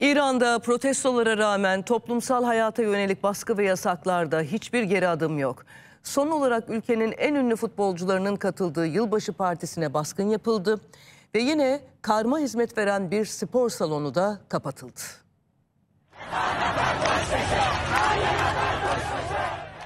İran'da protestolara rağmen toplumsal hayata yönelik baskı ve yasaklarda hiçbir geri adım yok. Son olarak ülkenin en ünlü futbolcularının katıldığı yılbaşı partisine baskın yapıldı ve yine karma hizmet veren bir spor salonu da kapatıldı.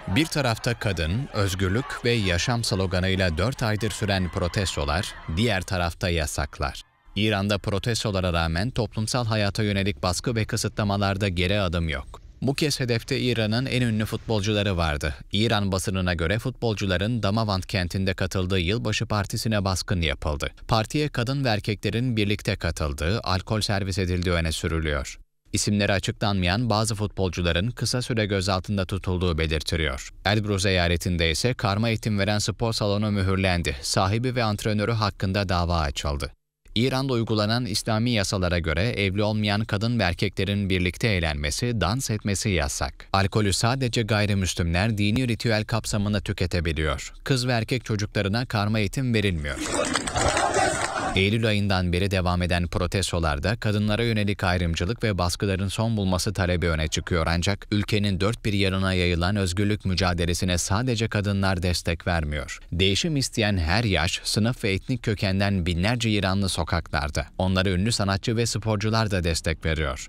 Bir tarafta kadın, özgürlük ve yaşam sloganıyla 4 aydır süren protestolar, diğer tarafta yasaklar. İran'da protestolara rağmen toplumsal hayata yönelik baskı ve kısıtlamalarda geri adım yok. Bu kez hedefte İran'ın en ünlü futbolcuları vardı. İran basınına göre futbolcuların Damavand kentinde katıldığı yılbaşı partisine baskın yapıldı. Partiye kadın ve erkeklerin birlikte katıldığı, alkol servis edildiği öne sürülüyor. İsimleri açıklanmayan bazı futbolcuların kısa süre gözaltında tutulduğu belirtiliyor. Elbruz eyaletinde ise karma eğitim veren spor salonu mühürlendi. Sahibi ve antrenörü hakkında dava açıldı. İran'da uygulanan İslami yasalara göre evli olmayan kadın ve erkeklerin birlikte eğlenmesi, dans etmesi yasak. Alkolü sadece gayrimüslimler dini ritüel kapsamında tüketebiliyor. Kız ve erkek çocuklarına karma eğitim verilmiyor. Eylül ayından beri devam eden protestolarda kadınlara yönelik ayrımcılık ve baskıların son bulması talebi öne çıkıyor ancak ülkenin dört bir yanına yayılan özgürlük mücadelesine sadece kadınlar destek vermiyor. Değişim isteyen her yaş, sınıf ve etnik kökenden binlerce İranlı sokaklarda. Onlara ünlü sanatçı ve sporcular da destek veriyor.